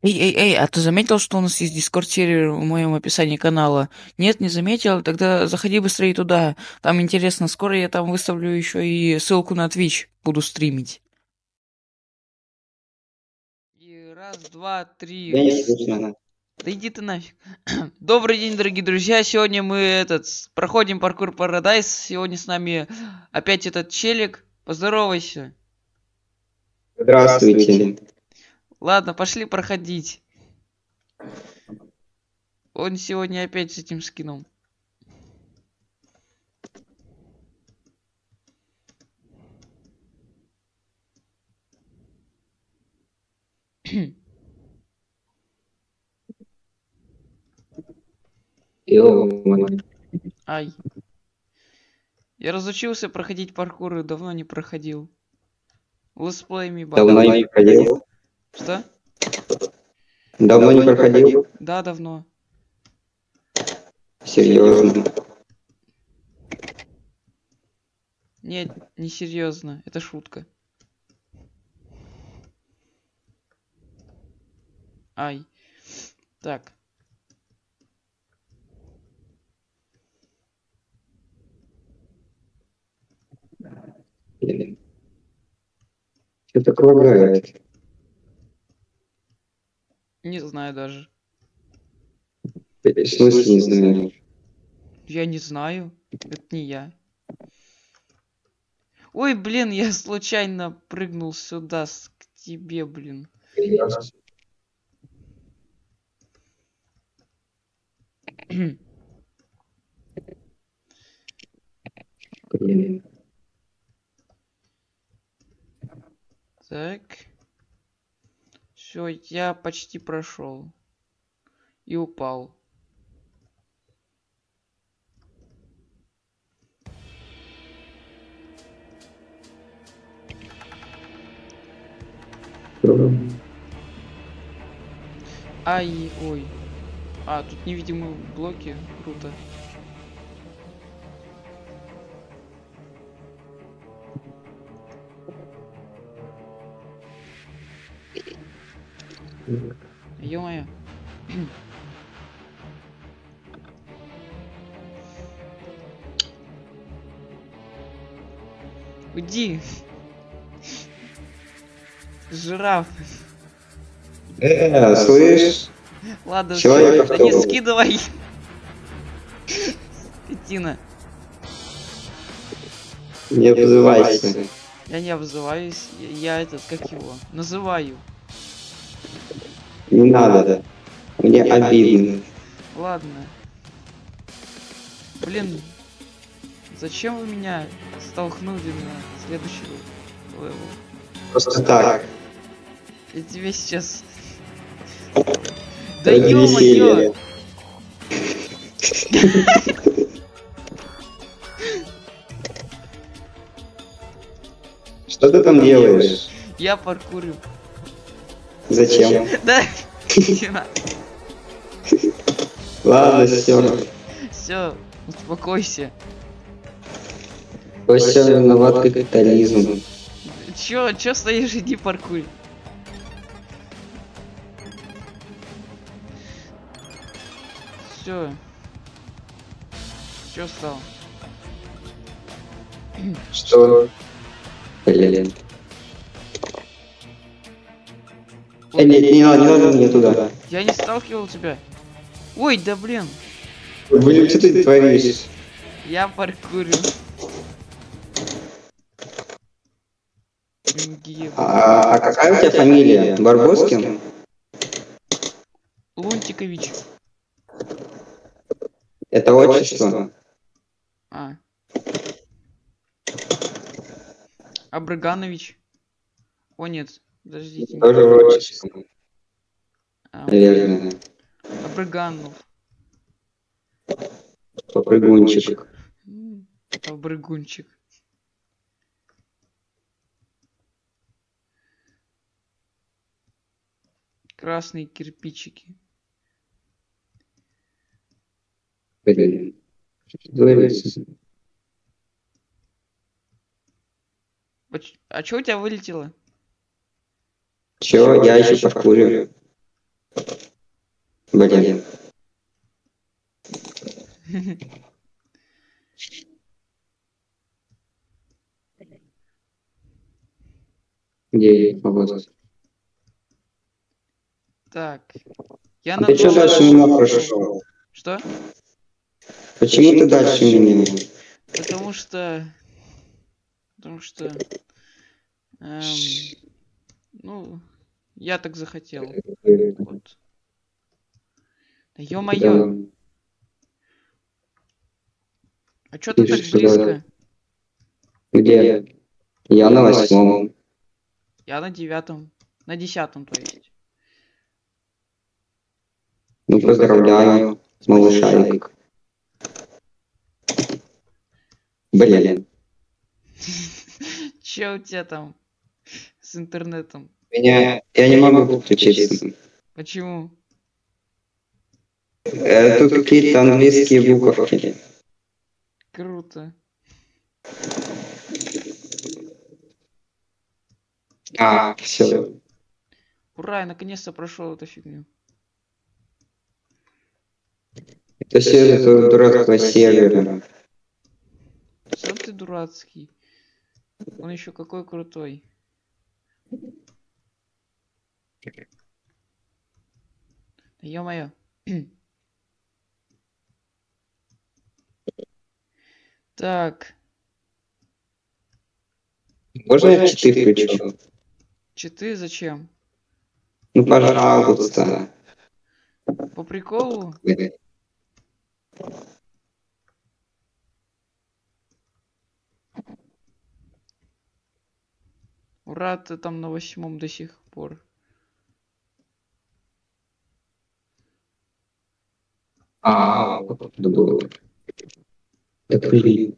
Эй, эй, эй, а ты заметил, что у нас есть дискорд-сервер в моем описании канала? Нет, не заметил? Тогда заходи быстрее туда. Там интересно, скоро я там выставлю еще и ссылку на Twitch. Буду стримить. И раз, два, три. Я не слышно. Да иди ты нафиг. Добрый день, дорогие друзья. Сегодня мы этот проходим паркур Paradise. Сегодня с нами опять этот челик. Поздоровайся. Здравствуйте. Ладно, пошли проходить. Он сегодня опять с этим скином. Ай. Я разучился проходить паркуры, давно не проходил. Летсплеями Давно не проходил? Что? Давно не проходил? Да, давно. Серьезно. Нет, не серьезно, это шутка. Ай. Так. Что так лагает? Не знаю даже. В смысле не знаю? Я не знаю. Это не я. Ой, блин, я случайно прыгнул сюда с- к тебе, блин. Блин. Так. Все, я почти прошел. И упал. Ай, ой. А, тут невидимые блоки. Круто. Ё-моё. Уйди. Жираф. Э, слышь? Ладно, Человек да не скидывай. Скотина. Не обзывайся. Я не обзываюсь. Я, я этот, как его, называю. Не надо. Мне обидно. Ладно. Блин, зачем вы меня столкнули на следующий level? Просто так. Я тебе сейчас... Да ё-моё! Что ты там делаешь? Я паркурю. Зачем? Да! Ладно, все. Все, успокойся. Все виноват капитализм. Чё, чё стоишь, иди паркуй. Все. Чё стал? Что? Блин. Э, нет, не надо, не надо мне туда. Я не сталкивал тебя. Ой, да блин. Блин, что ты творишь? Я паркурю. А, а какая у тебя фамилия? Барбоскин? Лунтикович. Это отчество? А. Абраганович. О, нет. Подождите. Тоже отчество, А, наверное. Абраганов. Попрыгунчик. М, Обрыгунчик. Красные кирпичики. Блин. Что А чё у тебя вылетело? Чё, я еще паркурю. Блин. Где я? Вот. Так. Я А ты что дальше меня прошел? Что? Почему ты дальше меня? Потому что... Потому что... эм, ну, я так захотел. Вот. Да ё-моё, Да. а чё ты так близко? Где? Я на восьмом. Я на девятом. На десятом, то есть. Ну, поздравляю, малышарик. Блин, Чё у тебя там с интернетом? Меня... Я не могу подключиться. Почему? Э, Тут какие-то английские буковки. Круто. А, все. Ура, я наконец-то прошел эту фигню. Это все из-за дурацкого сервера. Сам ты дурацкий. Он еще какой крутой. Да ё-моё. Так, Можно я читы включу? читы зачем? Ну, пожалуйста. По приколу? Ура, ты там на восьмом до сих пор. А, это было. Да блин.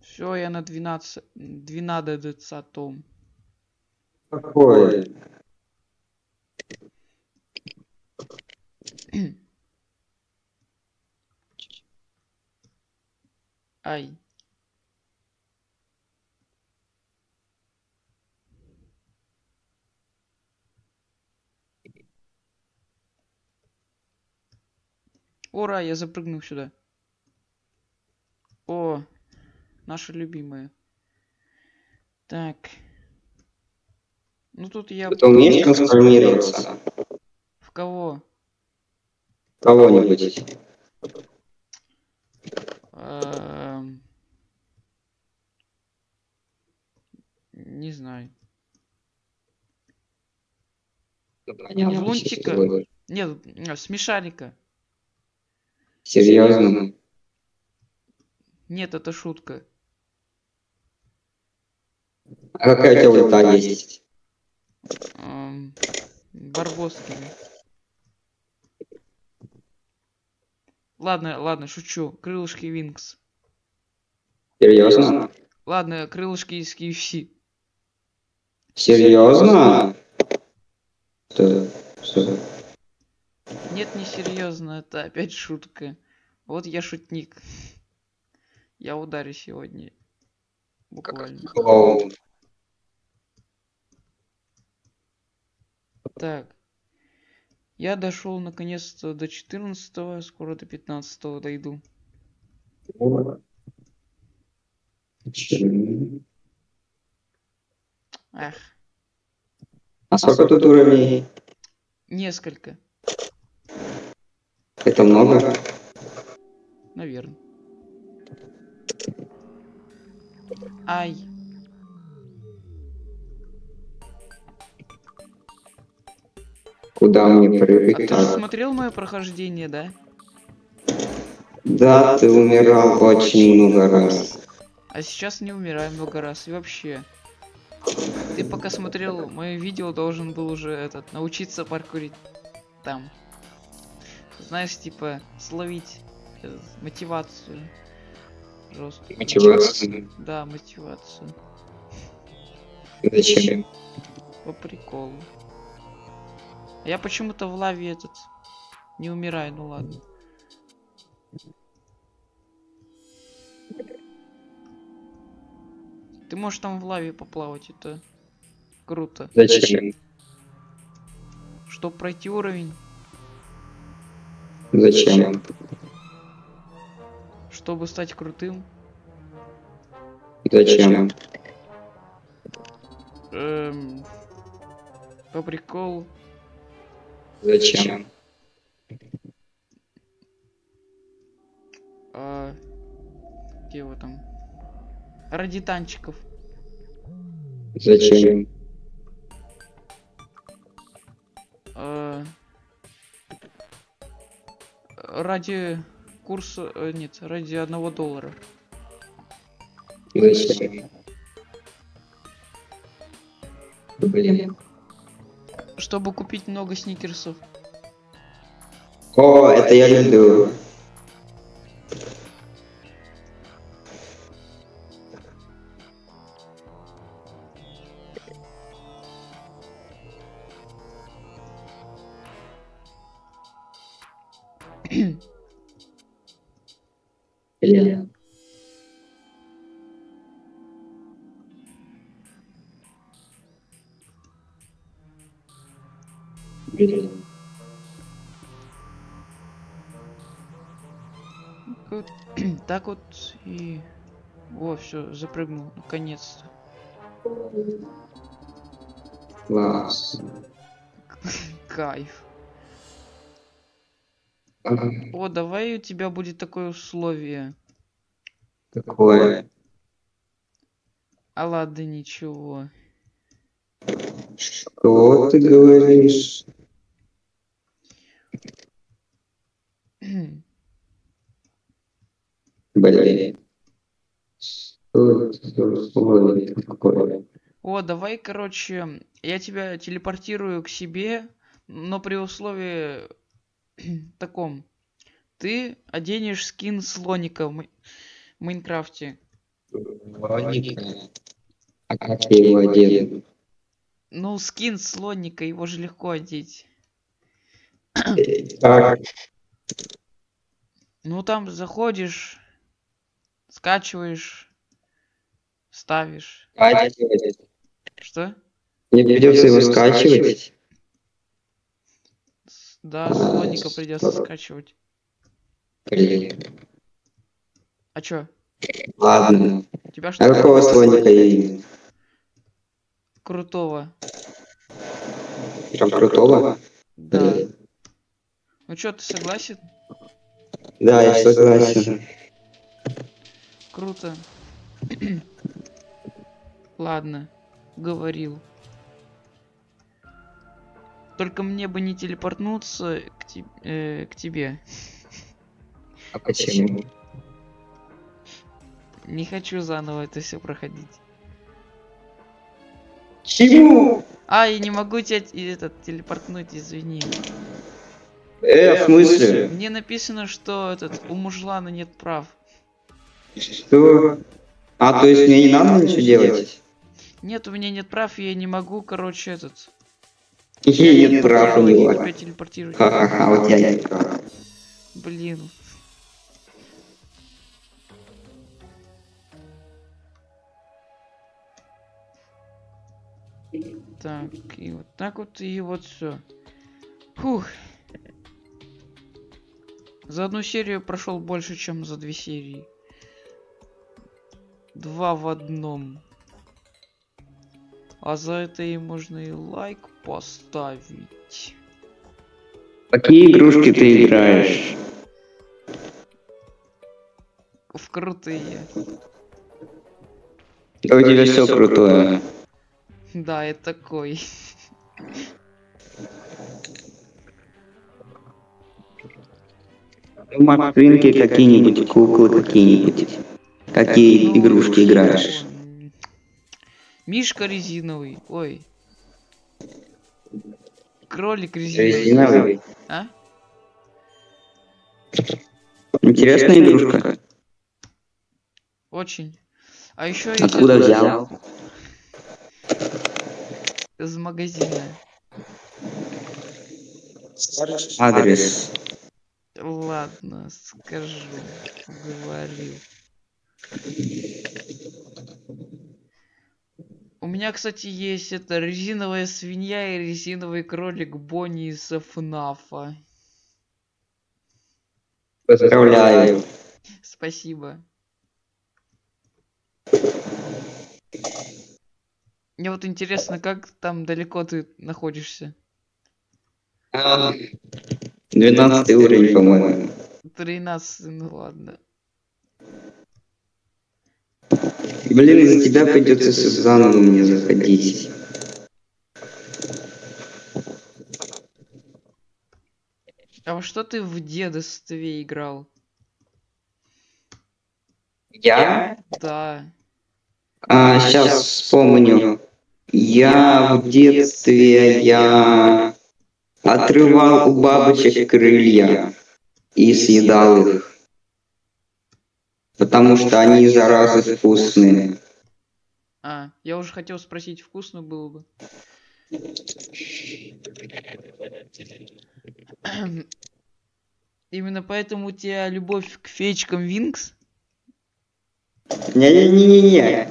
Все, я на 12, 12 том. Какое? Ай. Ура, я запрыгнул сюда. О, наша любимая. Так. Ну тут я... Ты умеешь трансформироваться? В кого? Кого-нибудь? Эм, Не знаю. Понятно, Лунтика. Нет, э, смешарика. Серьезно? Нет, это шутка. А какая у тебя ульта есть? Эм, Барбоскины. Ладно, ладно, шучу. Крылышки Винкс. Серьезно? Ладно, крылышки из KFC. Серьезно? Что? Что? Нет, не серьезно, это опять шутка. Вот я шутник. Я ударю сегодня. Буквально. Так. Я дошел наконец-то до 14 скоро до 15 дойду. Ах, А сколько тут уровней? несколько, Это много? наверное. Ай, Куда мне а прыгать ты же смотрел мое прохождение, да? Да, ты умирал очень много раз. А сейчас не умираю много раз и вообще. Ты пока смотрел мое видео, должен был уже этот научиться паркурить там. Знаешь, типа словить э, мотивацию. Жесткую. Мотивация. Да, мотивацию. Зачем? По приколу. А Я почему-то в лаве этот не умираю, ну ладно. Ты можешь там в лаве поплавать, это круто. Зачем? Чтоб пройти уровень, Зачем? чтобы стать крутым. Зачем? Эм, по приколу. Зачем? А, где его там? Ради танчиков. Зачем? А, ради курса... э, Нет, ради одного доллара. Блин. Чтобы купить много сникерсов. О, это я люблю. Так вот и... О, все, запрыгнул, наконец-то. Класс. Кайф. О, давай у тебя будет такое условие. Какое? А ладно, ничего. Что ты говоришь? Блин. Что такое? О, давай, короче, я тебя телепортирую к себе, но при условии таком. Ты оденешь скин слоника в Ма- в Майнкрафте. Логика. А как я его одену? Ну, скин слоника, его же легко одеть. Так, Ну, там заходишь, скачиваешь, ставишь. скачивать. Что? Мне придется его скачивать. Да, слоника придется скачивать. Блин. А чё? Ладно. У тебя А что какого слоника именно? крутого? Прям крутого? Да. Блин. Ну чё, ты согласен? Да, я согласен. Круто. Ладно, говорил. Только мне бы не телепортнуться к, те- э, к тебе. А почему? Не хочу заново это все проходить. Чему? А, я не могу тебя этот телепортнуть, извини. Э, в смысле? Мне написано, что этот у мужлана нет прав. Что? А, то есть мне не надо ничего делать? Нет, у меня нет прав, я не могу, короче, этот. Какие нет прав у него? Ха-ха-ха, у тебя нет прав. Блин. Так, и вот так вот, и вот все. Фух. За одну серию прошел больше, чем за две серии. Два в одном. А за это и можно и лайк поставить. Какие игрушки ты играешь? В крутые. Да у тебя все крутое. Да, я такой. Машинки какие-нибудь, куклы какие-нибудь. Какие Ну, игрушки играешь? Мишка резиновый. Ой. Кролик резиновый. Резиновый. А? Интересная игрушка. Очень. А еще есть Откуда взял? из магазина. Адрес. Ладно, скажу. Говорил. У меня, кстати, есть это резиновая свинья и резиновый кролик Бонни из ФНАФа. Поздравляю. Спасибо. Мне вот интересно, как там далеко ты находишься? А, 12 уровень, по-моему. 13, ну ладно. Блин, из-за тебя придется заново мне заходить. А во что ты в детстве играл? Я? Да. А, сейчас вспомню. Я в детстве, я отрывал у бабочек крылья и съедал их. Потому что они, заразы, вкусные. А, я уже хотел спросить, вкусно было бы. Именно поэтому у тебя любовь к феечкам Винкс? Не-не-не-не-не.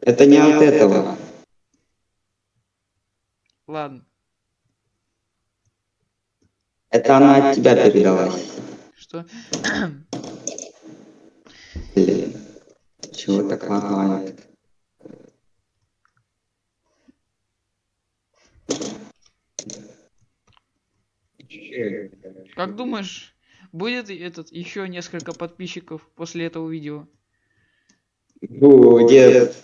Это не от этого. Ладно. Это она от тебя передалась. Что? Чего так лагает? Как думаешь, будет этот еще несколько подписчиков после этого видео? Будет.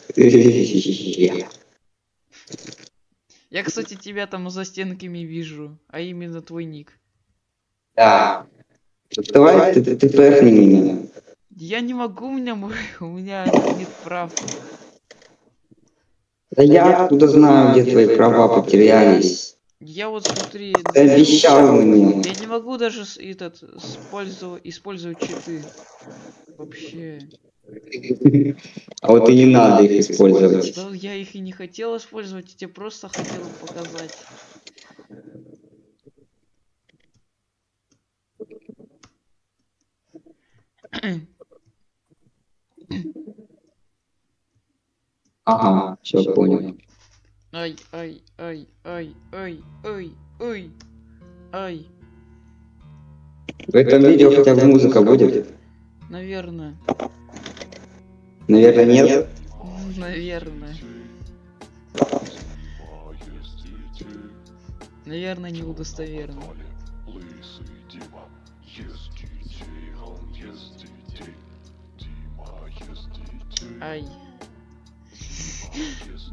Я, кстати, тебя там за стенками вижу, а именно твой ник. Да. Давай ты, ты, ты пэхни меня. Я не могу, у меня, у меня нет прав. Да я откуда знаю, где твои права потерялись. Я вот смотри, Ты обещал мне. я не могу даже этот использовать, использовать читы. Вообще. А вот и не надо их использовать. Да я их и не хотел использовать, я тебе просто хотел показать. Ага, все понял. Ай, ай, ай, ай, ай, ай, ай, ай. В этом видео хотя бы музыка будет? Наверное. Наверное, нет. Наверное. Наверное, не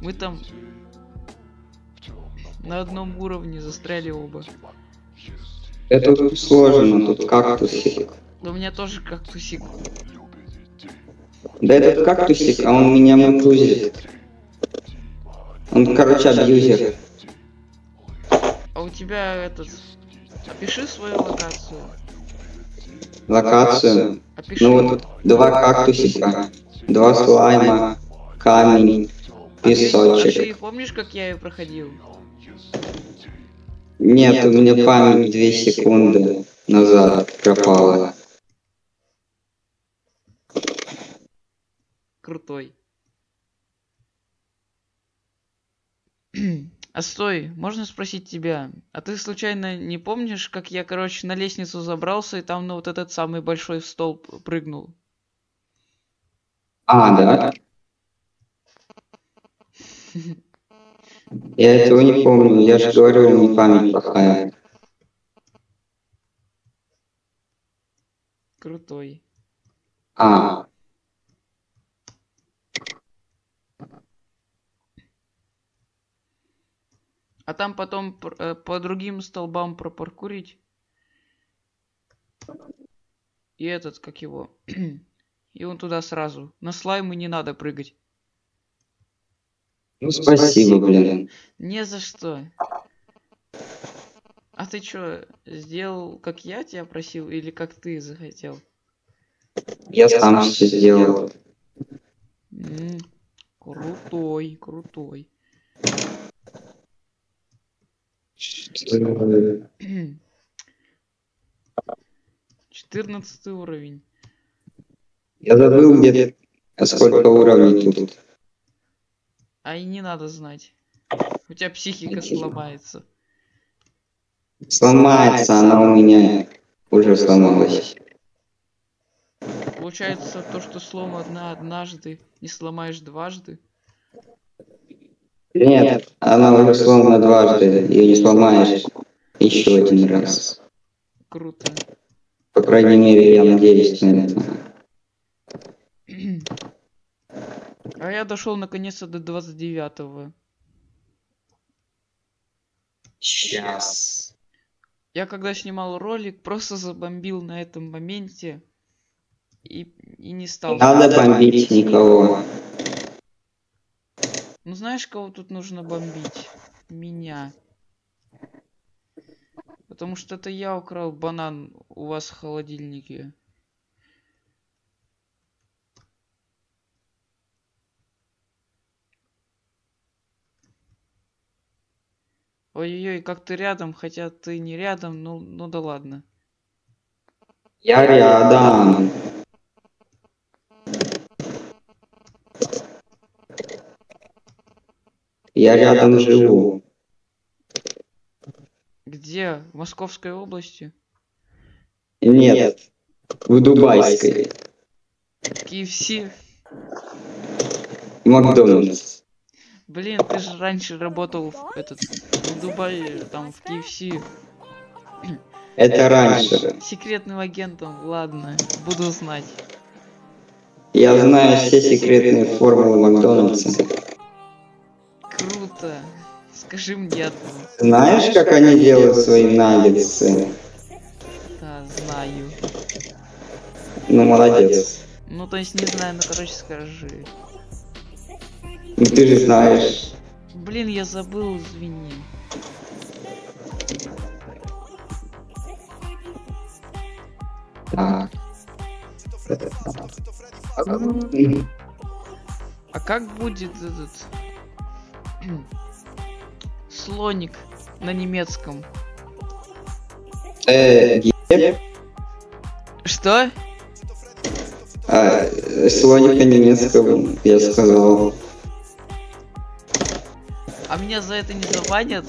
Мы там на одном уровне застряли оба. Это тут сложно, тут кактусик. Да у меня тоже кактусик. Да этот кактусик, а он меня мутузит. Он, короче, абьюзер. А у тебя этот... Опиши свою локацию. Локацию. Опиши. Ну вот два кактусика, два слайма, камень, песочек. ты помнишь, как я ее проходил? Нет, у меня память две секунды назад пропала. Крутой. А стой, можно спросить тебя? А ты случайно не помнишь, как я, короче, на лестницу забрался и там на вот этот самый большой столб прыгнул? А, да? Я этого не помню, я же говорю, у меня память плохая. Крутой. А, А там потом э, по другим столбам пропаркурить. И этот, как его. И он туда сразу. На слаймы не надо прыгать. Ну спасибо, блин. Не за что. А ты чё, сделал, как я тебя просил, или как ты захотел? Я сам все сделал. М, Крутой, крутой. Четырнадцатый уровень. Я забыл, где, А сколько уровней тут? А и не надо знать. У тебя психика Ничего. сломается. Сломается она у меня. Уже сломалась. Получается, то, что сломано однажды, не сломаешь дважды. Нет, она уже сломана дважды. Ее не сломаешь еще один раз. Круто. По крайней мере, я надеюсь на это. А я дошел наконец-то до 29-го. Сейчас. Я когда снимал ролик, просто забомбил на этом моменте и, и не стал. Надо бомбить никого. Ну знаешь, кого тут нужно бомбить? Меня. Потому что это я украл банан у вас в холодильнике. Ой-ой-ой, как ты рядом, хотя ты не рядом, ну, ну да ладно. Я рядом. Я рядом живу. Где? В Московской области? Нет, в Дубайской. KFC? Макдональдс. Блин, ты же раньше работал в этот в Дубае, там в KFC. Это раньше. Секретным агентом, ладно, буду знать. Я знаю все секретные формулы Макдональдса. Круто. Скажи мне одну. Знаешь, как они делают свои наггетсы? Да, знаю. Ну, молодец. Ну, то есть не знаю, ну, короче, скажи. Ну, ты же знаешь. Блин, я забыл, извини. Так. А как будет этот... Слоник на немецком? Э? Что? А, э, слоник на немецком, я сказал. А меня за это не забанят?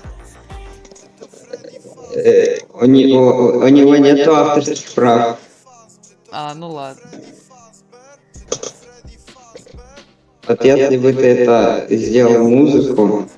У, него, у него нету авторских прав. А, ну ладно. Вот если бы ты это сделал музыку,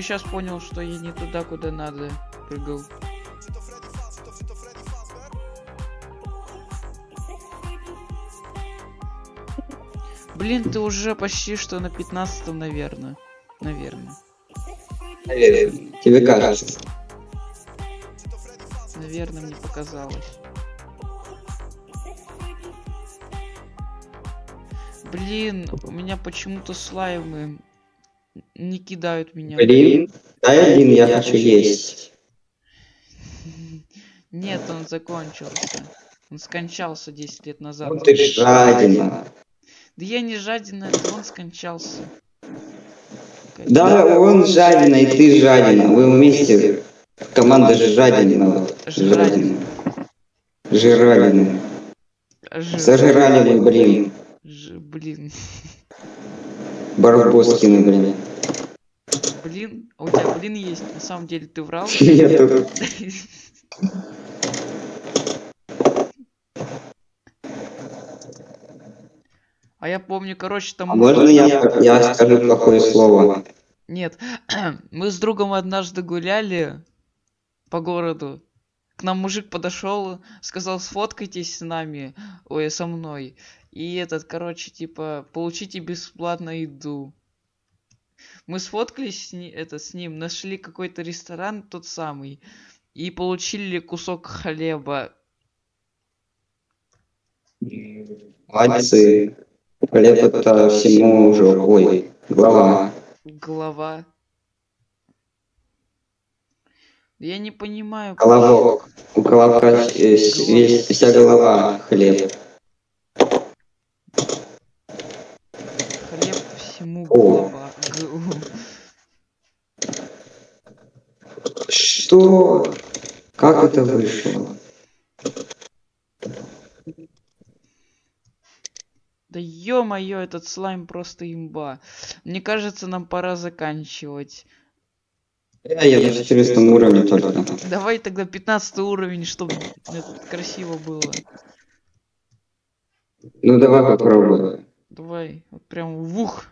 только сейчас понял, что я не туда, куда надо прыгал. Блин, ты уже почти что на 15 наверное. Наверное. э, тебе кажется. Наверное, мне показалось. Блин, у меня почему-то слаймы не кидают меня. Блин, дай один, я хочу есть. Нет, он закончился. Он скончался 10 лет назад. Вот ты жадина. Да я не жадина, это он скончался. Да, он жадина, и ты жадина. Вы вместе команда жадина. Жадина. Жирадина. Сожрали вы, блин. Ж- блин. Барбоскины, блин. Блин, а у тебя блин есть? На самом деле ты врал? А я помню, короче, там... А можно я, я скажу плохое слово? Нет, мы с другом однажды гуляли по городу. К нам мужик подошел, сказал, сфоткайтесь с нами, ой, со мной. И этот, короче, типа, получите бесплатно еду. Мы сфоткались с, ни- это, с ним, нашли какой-то ресторан, тот самый, и получили кусок хлеба. Молодцы. Хлеб это всему уже, ой, голова. Голова. Я не понимаю. Колобок. У колобка с- весь, вся голова хлеб. Хлеб всему О. голова. Г- Что? Как это вышло? Да ё-моё, этот слайм просто имба. Мне кажется, нам пора заканчивать. Я, я на 14 уровне только. Давай тогда 15 уровень, чтобы красиво было. Ну давай попробуем. Давай, вот прям вух.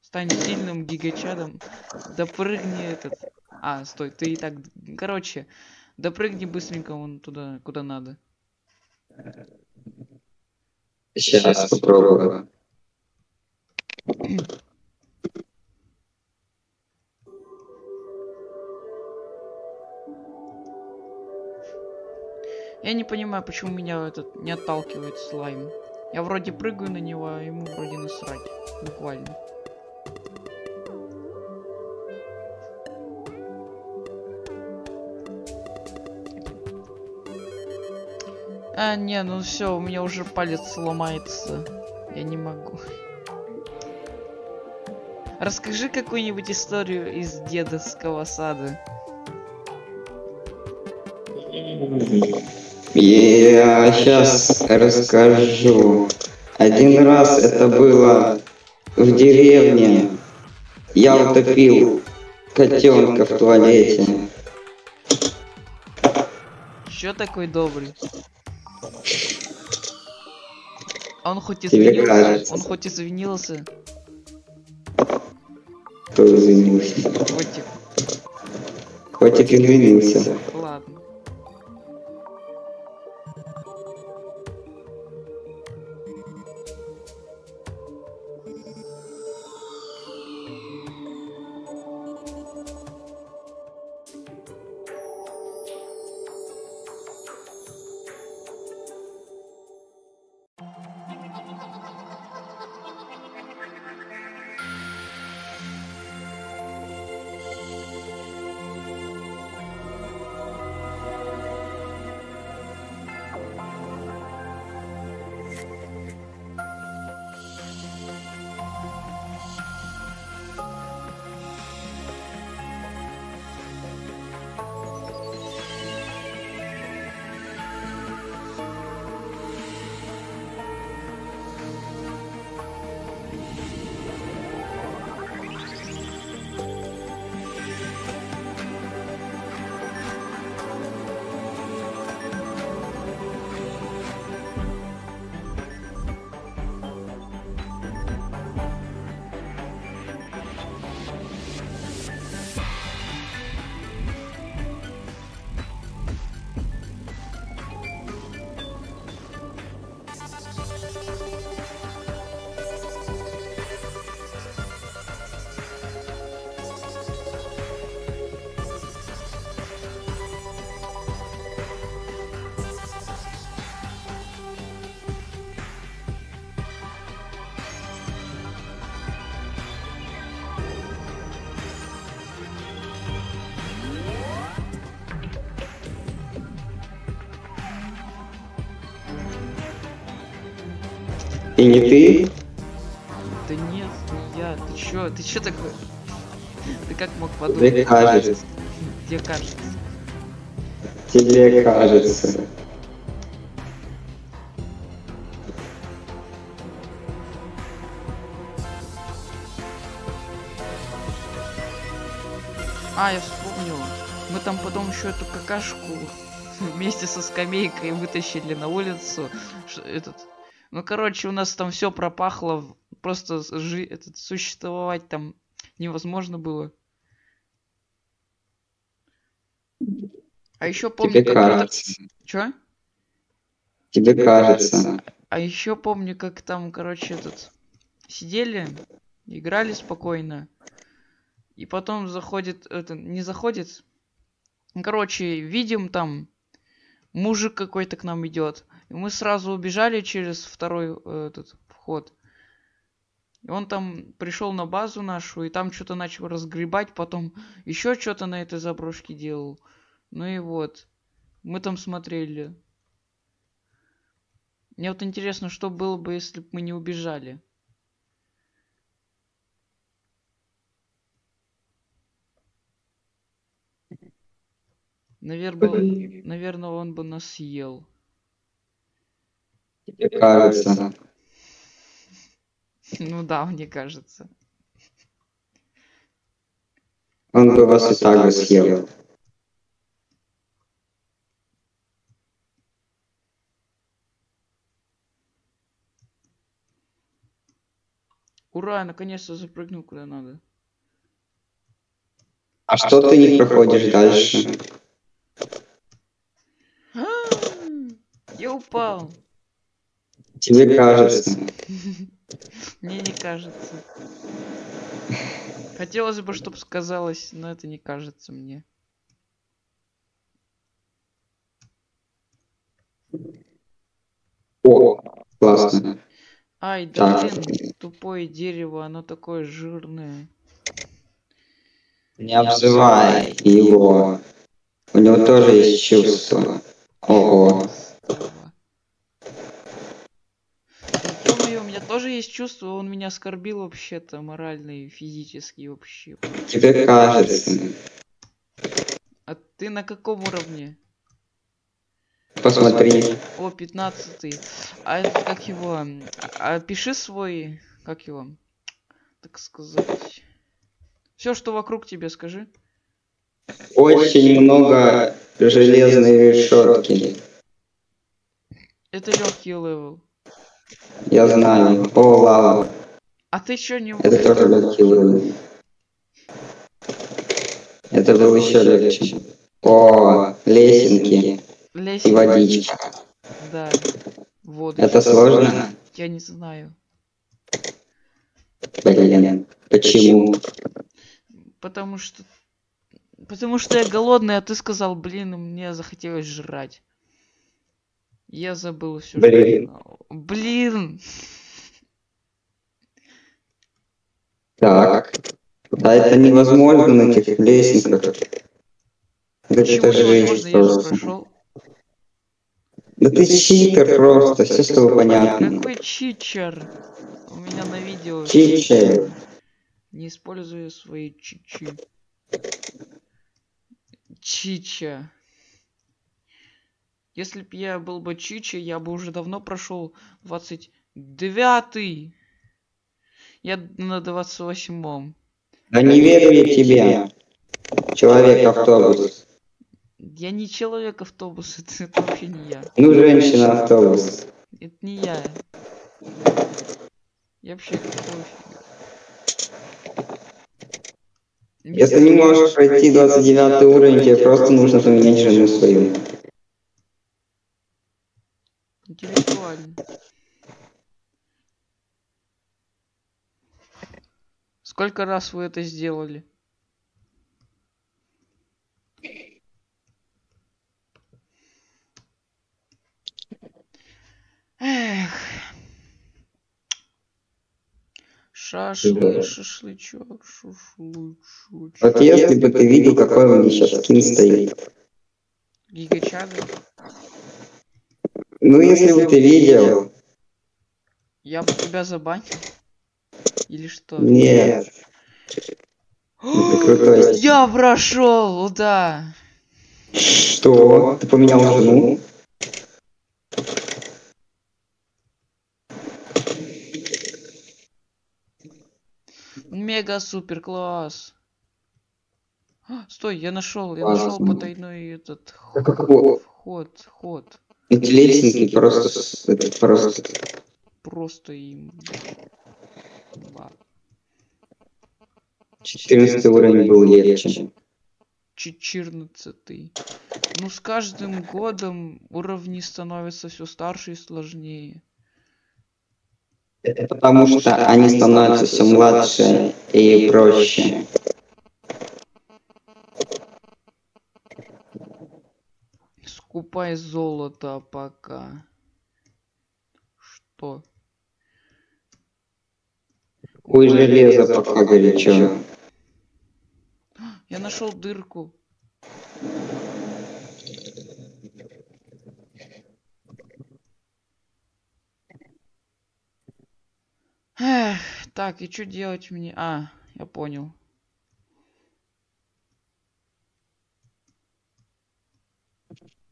Стань сильным гигачадом. Допрыгни этот. А, стой, ты и так. Короче, допрыгни быстренько вон туда, куда надо. Сейчас попробую. Я не понимаю, почему меня этот не отталкивает слайм. Я вроде прыгаю на него, а ему вроде насрать. Буквально. А, не, ну все, у меня уже палец ломается. Я не могу. Расскажи какую-нибудь историю из дедовского сада. Я сейчас расскажу. Один раз это было в деревне. Я утопил котенка в туалете. Чё такой добрый? А Он хоть извинился, он хоть извинился, Кто извинился? котик. Котик извинился. Ладно. И не ты? Да нет, не я. Ты чё? Ты чё такой? Ты как мог Тебе подумать? кажется. Тебе кажется. Тебе кажется. А, я вспомнил. Мы там потом еще эту какашку вместе со скамейкой вытащили на улицу. Этот. Ну, короче, у нас там все пропахло. Просто жи- этот, существовать там невозможно было. А еще помню, Тебе кажется. Чё? Тебе кажется. А еще помню, как там, короче, этот сидели, играли спокойно. И потом заходит, это, не заходит. Ну, Короче, видим там, мужик какой-то к нам идет. И мы сразу убежали через второй э, этот вход. И он там пришел на базу нашу, и там что-то начал разгребать, потом еще что-то на этой заброшке делал. Ну и вот. Мы там смотрели. Мне вот интересно, что было бы, если бы мы не убежали. Наверное, наверное, он бы нас съел. Тебе кажется. Ну да, мне кажется. Он бы вас и так бы съел. Ура, я наконец-то запрыгнул куда надо. А что ты не проходишь дальше? А, Я упал. Тебе кажется. Мне не кажется. Хотелось бы, чтобы сказалось, но это не кажется мне. О, классно. Ай, да блин, тупое дерево, оно такое жирное. Не обзывай его. У него тоже есть чувства. Ого. Здорово. Ну, ё-моё, у меня тоже есть чувство, он меня оскорбил вообще-то, морально и физически вообще. Тебе кажется. А ты на каком уровне? Посмотри. О, 15 А это как его? м, А, пиши свой, как его, так сказать. Все, что вокруг тебя, скажи. Очень много железной решетки. Это легкий level. Я знаю. О, лава. А ты чё не Это тоже легкий уровень. Это было еще легче. О, лесенки и лесенка? водичка. Да. Вот. Это сложно? Я не знаю. Блин, почему? Потому что... Потому что я голодный, а ты сказал, блин, мне захотелось жрать. Я забыл все. Блин. Блин! Так. Да это невозможно на этих лесенках. Да невозможно? жизнь Я же прошел. Да ты читер просто, все с тобой понятно. Какой чичер? У меня на видео. Чичер. Не используя свои чичи. Чича. Если б я был бы Чичи, я бы уже давно прошел 29 Я на 28-м. Да не верю я тебе. Человек-автобус. Я не человек-автобус, это, это вообще не я. Ну, женщина-автобус. Это не я. Я вообще пофиг. Если не можешь пройти 29 уровень, тебе просто нужно поменять жену свою. Интеллектуально. Сколько раз вы это сделали? Эх. Шашлы, шашлычок, шашлычок. Вот если бы ты видел, какой у меня сейчас скин стоит. Гигачага. Ну, если бы ты видел. Я бы тебя забанил. Или что? Нет. Я прошел, да. Что? Ты поменял жену? Мега супер класс. А, Стой, я нашел, я нашел потайной этот ход, вход, ход. Эти просто... Это просто... Просто им. 14 уровень был легче. 14. Ну, с каждым годом уровни становятся все старше и сложнее. Это потому что они становятся все младше и проще. Купай золото пока. Что? Ой, железо пока горячо. Я нашел дырку. Эх, так, и что делать мне? А, я понял.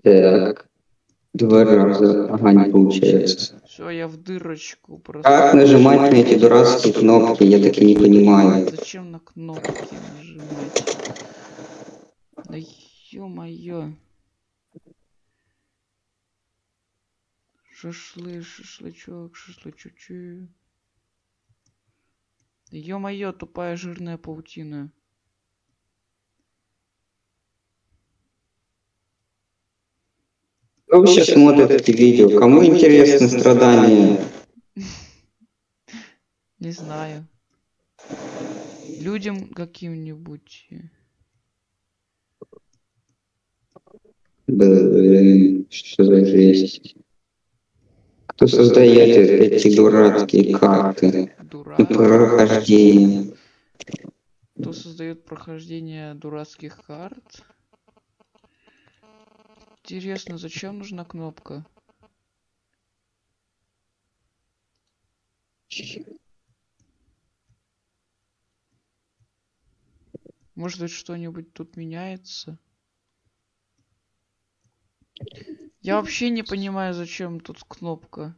Так. Два раза. Ага, не получается. Все, я в дырочку просто. Как нажимать на эти дурацкие кнопки, я так и не понимаю. Зачем на кнопки нажимать? Да ё-моё. Шашлы, шашлычок, шашлычучу. Да ё-моё, тупая жирная паутина. Кто вообще смотрит эти видео? Кому интересны страдания? Не знаю. Людям каким-нибудь. Блин, что за жесть? Кто создает эти дурацкие карты? Дурак. Прохождение. Кто создает прохождение дурацких карт? Интересно, зачем нужна кнопка? Может быть, что-нибудь тут меняется? Я вообще не понимаю, зачем тут кнопка.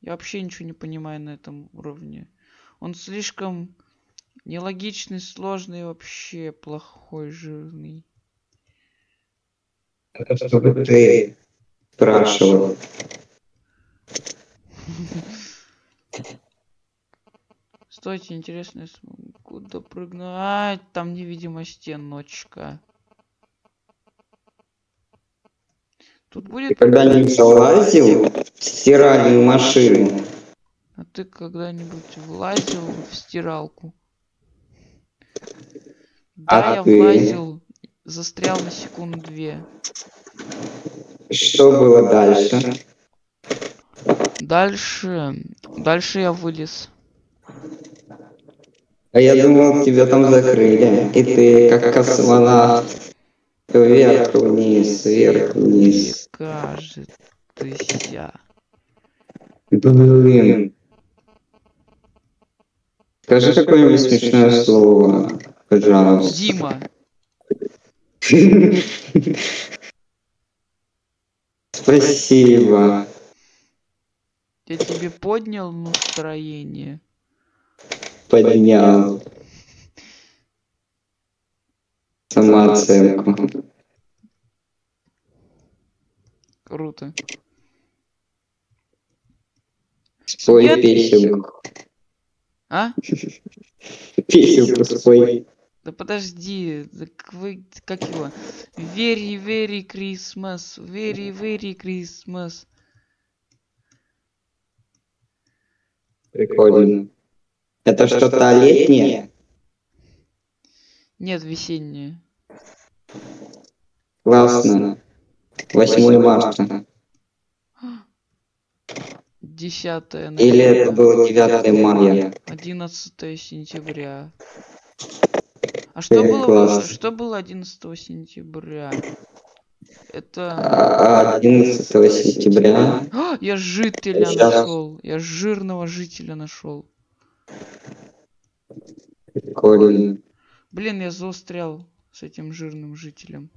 Я вообще ничего не понимаю на этом уровне. Он слишком нелогичный, сложный, вообще плохой, жирный. Чтобы ты спрашивал. Стойте, интересно, я смогу допрыгнуть. А, там невидимая стеночка. Тут Ты будет... когда-нибудь залазил в стиральную машину? А ты когда-нибудь влазил в стиралку? А Да, я ты? влазил, застрял на секунду две. Что было дальше? Дальше... Дальше я вылез. А я думал, тебя там закрыли, и ты как космонавт. Вверх вниз, вверх вниз. кажется. Блин. Скажи какое-нибудь смешное слово, пожалуйста. Дима, Спасибо. я тебе поднял настроение. Поднял. Самооценку. Круто. Спой Нет. песенку. А? Песенку спой. Да подожди, так вы, как его? Very, very Christmas, very, very Christmas. Прикольно. Это что-то летнее? Нет, весеннее. Классно. 8 марта. 10 Или это было 9 мая? 11 сентября. А что Э, было, класс. что было 11 сентября? Это... А 11 сентября А, я жителя Сейчас. нашел. Я жирного жителя нашел. прикольно. Блин, я заустрял с этим жирным жителем.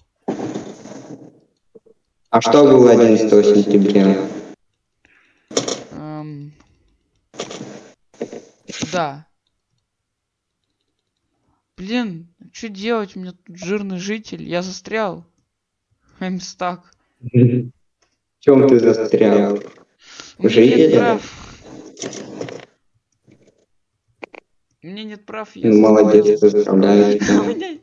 А что было 11 сентября? Эм, Да. Блин, что делать? У меня тут жирный житель. Я застрял. I'm stuck. В чем ты застрял? У меня Житель? нет прав. У меня нет прав. Я Ну, молодец,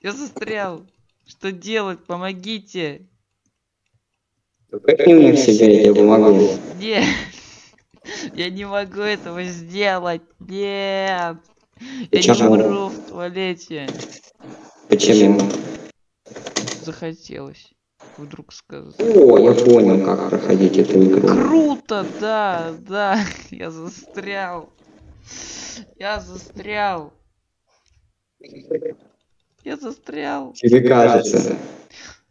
Я застрял. Что делать? Помогите. Каким мне в себя, я помогу. Нет. Я не могу этого сделать. Нет. Я не умру в туалете. Почему? Захотелось. Вдруг сказать. О, я понял, как проходить эту игру. Круто, да, да. Я застрял. Я застрял. Я застрял. Тебе кажется.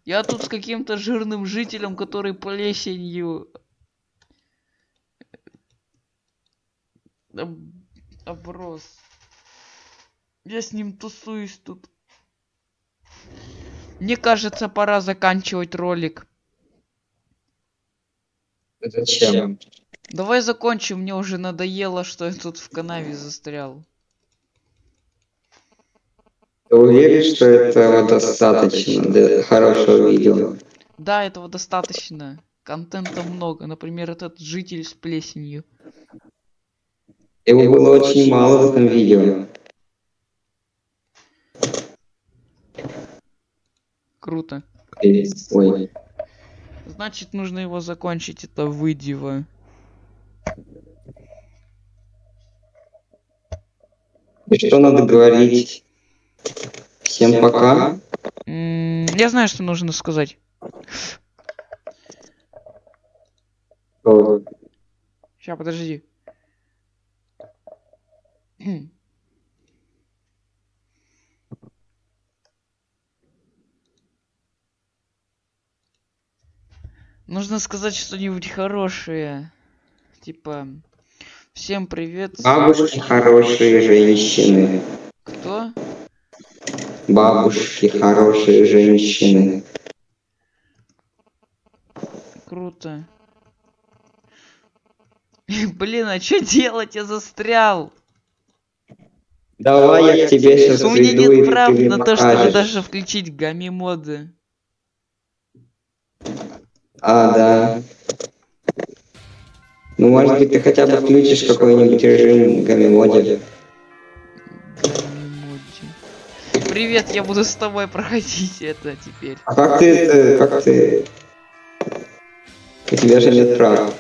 Я тут с каким-то жирным жителем, который плесенью Об- Оброс. Я с ним тусуюсь тут. Мне кажется, пора заканчивать ролик. Зачем? Давай закончим, мне уже надоело, что я тут в канаве застрял. Ты уверен, что этого достаточно для хорошего видео? Да, этого достаточно. Контента много. Например, этот житель с плесенью. Его было очень мало в этом видео. Круто. Ой, Значит, нужно его закончить, это выдево. и что надо говорить? Всем пока. М, Я знаю, что нужно сказать. Сейчас, подожди. Нужно сказать что-нибудь хорошее. Типа, всем привет. Бабушки хорошие женщины. Кто? Бабушки хорошие женщины. Круто. Блин, а что делать? Я застрял. Давай я к тебе сейчас У меня нет прав на то, чтобы даже включить гамми-моды. А, да. Ну, может быть, ты хотя бы включишь какой-нибудь режим. Гамми-моди. Привет, я буду с тобой проходить это теперь. А как ты это, как ты... У тебя же нет прав.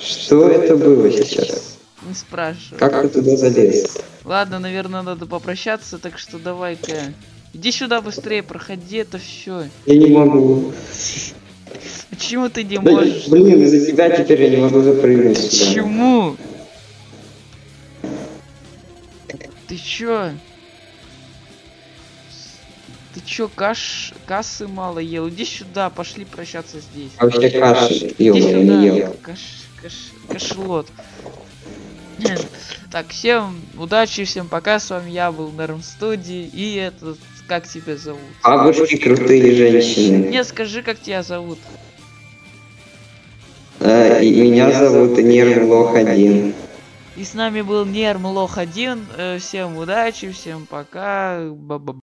Что это было сейчас? Не спрашивай. Как ты туда залез? Ладно, наверное, надо попрощаться, так что давай-ка. Иди сюда быстрее, проходи это все. Я не могу. Почему ты не можешь? блин, из-за тебя теперь я не могу запрыгнуть. Почему? Ты чё? Ты чё, каш... кассы мало ел? Иди сюда, пошли прощаться здесь. А Вообще каши ел, Иди сюда, не ел. Каш... Каш... кашелот. Так, всем удачи, всем пока, с вами я был Нерм Студии, и этот, как тебя зовут? Бабушки крутые женщины. Не, скажи, как тебя зовут. А, и меня зовут Нерв Лох 1. И с нами был Нерм Лох 1, всем удачи, всем пока, ба-ба.